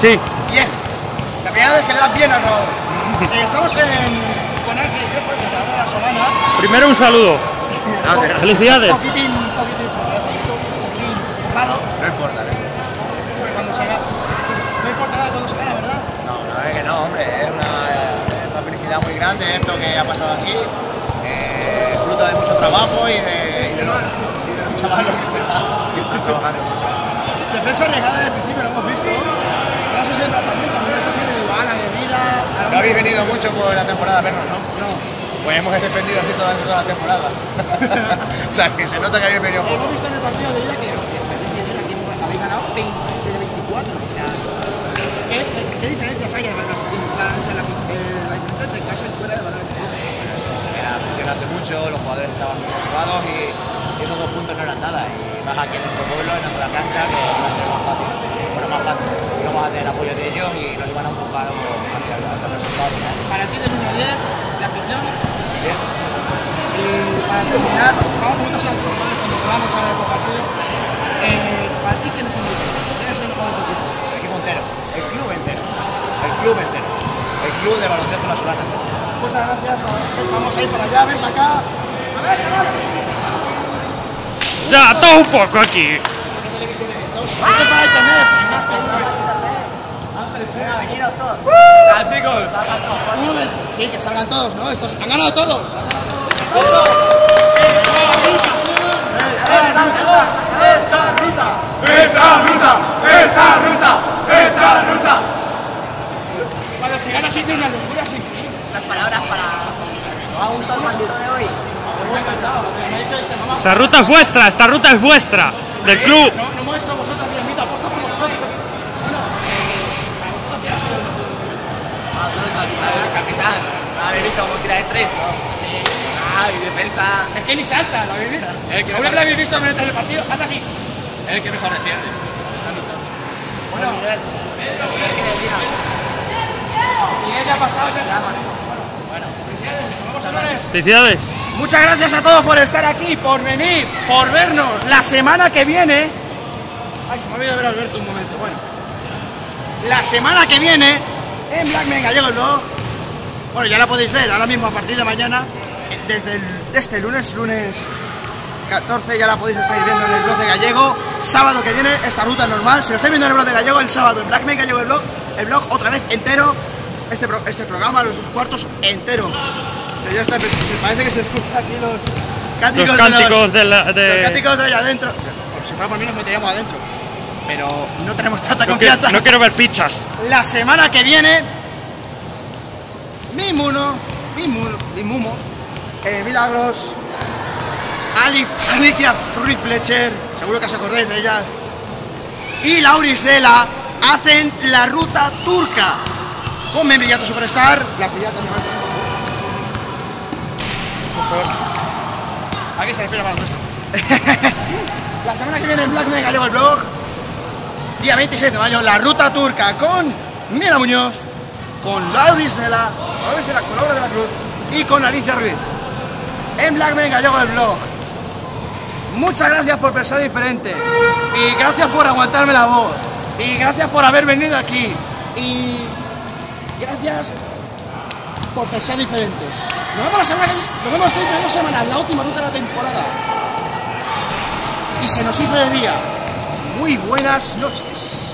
Sí. Bien. La primera vez que le das bien al grabador. Eh, estamos en, con Ángel y yo, la hora de la Solana. Primero un saludo. Un- Felicidades. Un poquitín, un poquitín, un poquitín. No importa, no importa. Cuando se haga. No importa nada cuando se haga, ¿verdad? No, no es que no, hombre, es una, felicidad muy grande esto que ha pasado aquí. Eh, fruto de mucho trabajo y de, y de los, y de los chavales que están trabajando mucho. Defensa arriesgada desde el principio, lo hemos visto. Casos de tratamiento, una defensa individual, aguerrida. al No habéis venido mucho por la temporada vernos, ¿no? No. Pues hemos defendido así toda, toda la temporada. o sea, que se nota que habéis venido poco. Hemos visto en el partido de ida que que aquí habéis ganado 20 de 24. O sea, ¿qué, qué, qué diferencias hay además, claramente la, la diferencia entre casa y fuera de Valencia? La afición hace mucho, los jugadores estaban muy motivados y esos dos puntos no eran nada. Y más aquí en nuestro pueblo, en nuestra cancha, que iba a ser más fácil. Bueno, más fácil. Íbamos a tener el apoyo de ellos y nos iban a empujar hacia, hacia el resultado final. Para ti, del 1 a 10, la afición. Y para terminar, vamos a preguntas a los jugadores cuando podamos en el partido. Eh, para ti, ¿quién es el mejor? ¿Quién es el mejor de tu equipo? El equipo entero, el club entero, el club entero, el club de baloncesto La Solana. Muchas gracias. Vamos a ir para allá, ven para acá. A ver, chaval. Ya, todo un poco aquí. Para! Sí, que salgan todos, ¿no? Estos han ganado todos. ¡Esa ruta! ¡Esa ruta! ¡Esa ruta! ¡Esa ruta! Cuando se gana se dice una locura sin fin. Las palabras para. ¿Os ha gustado el partido de hoy? Dicho este ruta es vuestra, esta ruta es vuestra. Del club. ¿Habéis visto cómo tira de tres? Sí. Ah, y defensa. Es que ni salta, ¿lo habéis visto? El que Seguro que lo habéis visto en el partido. Anda así. Es el que mejor defiende. Bueno, Miguel ya ha pasado, ya está. Bueno, felicidades, nos vemos, señores. Felicidades. Muchas gracias a todos por estar aquí, por venir, por vernos la semana que viene. Ay, se me ha olvidado ver a Alberto un momento. Bueno, la semana que viene en Blackman Gallego el blog. Bueno, ya la podéis ver ahora mismo a partir de mañana, desde el, este lunes, lunes 14, ya la podéis estar viendo en el blog de Gallego. Sábado que viene, esta ruta normal. Si lo estáis viendo en el blog de Gallego, el sábado en Blackman Gallego el blog, el blog otra vez entero. Este, pro- este programa, los dos cuartos entero. Se, ya está- se parece que se escucha aquí los cánticos, Los de cánticos de la- de- los cánticos de allá adentro. Por si fuera por mí nos meteríamos adentro. Pero no tenemos tanta No quiero, confianza. no quiero ver pizzas. La semana que viene, mi muno, mi muno, mi mumo, eh, Milagros, Ali- Alicia Ruiz Fletcher, seguro que os acordáis de ella, y Lauris Dela hacen la ruta turca. Con Membrillato Superstar, la. Aquí se respira la semana que viene en Black Mega llevo el blog. Día 26 de mayo, la ruta turca con Mira Muñoz, con Lauris de Lauris de la, con Laura de la Cruz y con Alicia Ruiz. En Black Men Gallego el blog. Muchas gracias por pensar diferente. Y gracias por aguantarme la voz. Y gracias por haber venido aquí. Y gracias por pensar diferente. Nos vemos la semana. Nos vemos dentro de dos semanas, la última ruta de la temporada. Y se nos hizo de día. Muy buenas noches.